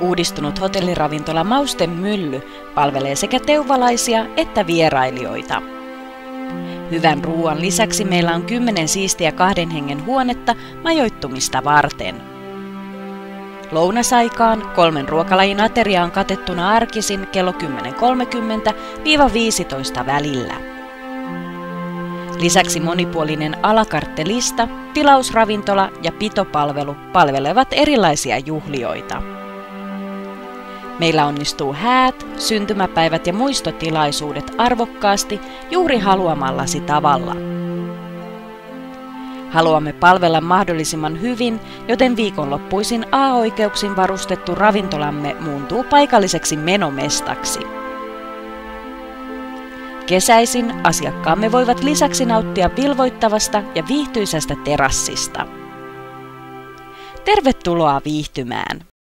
Uudistunut hotelliravintola Mausten Mylly palvelee sekä teuvalaisia että vierailijoita. Hyvän ruoan lisäksi meillä on kymmenen siistiä kahden hengen huonetta majoittumista varten. Lounasaikaan kolmen ruokalajin ateria on katettuna arkisin kello 10.30-15 välillä. Lisäksi monipuolinen alakarttelista, tilausravintola ja pitopalvelu palvelevat erilaisia juhlioita. Meillä onnistuu häät, syntymäpäivät ja muistotilaisuudet arvokkaasti juuri haluamallasi tavalla. Haluamme palvella mahdollisimman hyvin, joten viikonloppuisin A-oikeuksin varustettu ravintolamme muuntuu paikalliseksi menomestaksi. Kesäisin asiakkaamme voivat lisäksi nauttia vilvoittavasta ja viihtyisästä terassista. Tervetuloa viihtymään!